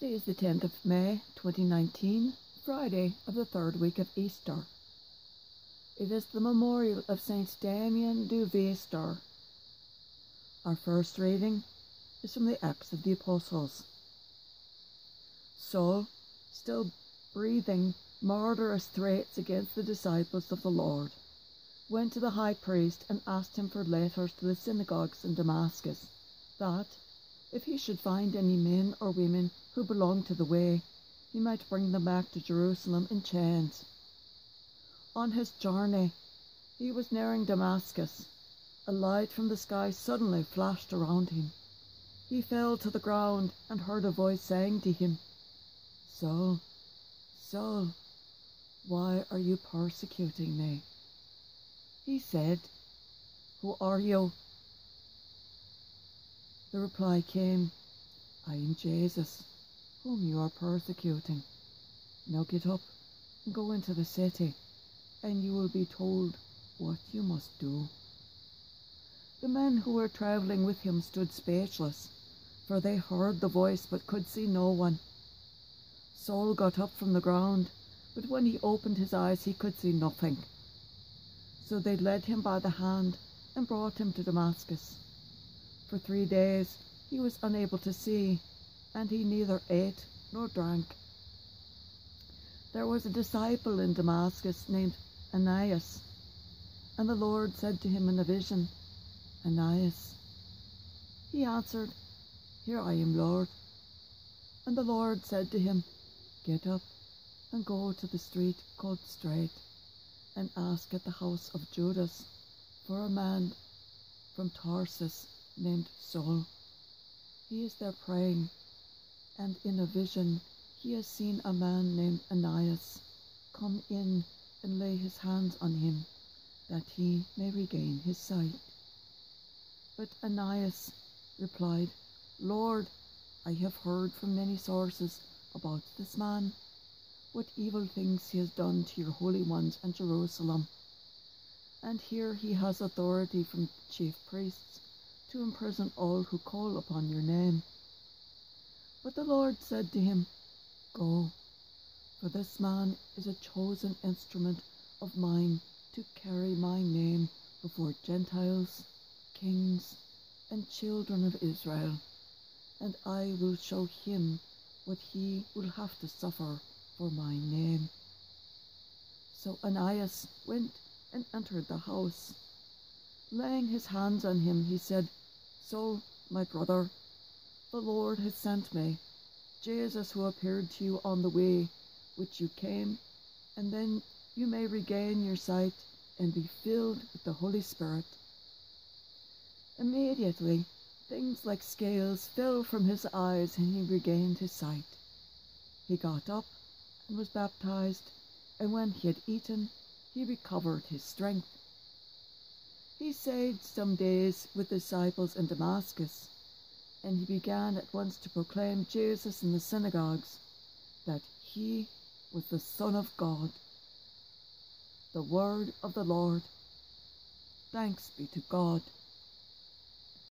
Today is the 10th of May 2019, Friday of the third week of Easter. It is the memorial of Saint Damien de Veuster. Our first reading is from the Acts of the Apostles. Saul, still breathing murderous threats against the disciples of the Lord, went to the high priest and asked him for letters to the synagogues in Damascus, that, if he should find any men or women who belonged to the way, he might bring them back to Jerusalem in chains. On his journey, he was nearing Damascus. A light from the sky suddenly flashed around him. He fell to the ground and heard a voice saying to him, Saul, Saul, why are you persecuting me? He said, Who are you? The reply came, I am Jesus, whom you are persecuting. Now get up and go into the city, and you will be told what you must do. The men who were travelling with him stood speechless, for they heard the voice but could see no one. Saul got up from the ground, but when he opened his eyes he could see nothing. So they led him by the hand and brought him to Damascus. For three days he was unable to see, and he neither ate nor drank. There was a disciple in Damascus named Ananias, and the Lord said to him in a vision, Ananias. He answered, Here I am, Lord. And the Lord said to him, Get up and go to the street called Straight, and ask at the house of Judas for a man from Tarsus named Saul. He is there praying, and in a vision he has seen a man named Ananias come in and lay his hands on him, that he may regain his sight. But Ananias replied, Lord, I have heard from many sources about this man, what evil things he has done to your holy ones and Jerusalem. And here he has authority from chief priests to imprison all who call upon your name. But the Lord said to him, Go, for this man is a chosen instrument of mine to carry my name before Gentiles, kings, and children of Israel, and I will show him what he will have to suffer for my name. So Ananias went and entered the house. Laying his hands on him, he said, Saul, my brother, the Lord has sent me, Jesus who appeared to you on the way which you came, and then you may regain your sight and be filled with the Holy Spirit. Immediately, things like scales fell from his eyes and he regained his sight. He got up and was baptized, and when he had eaten, he recovered his strength. He stayed some days with the disciples in Damascus, and he began at once to proclaim Jesus in the synagogues, that he was the Son of God. The word of the Lord. Thanks be to God.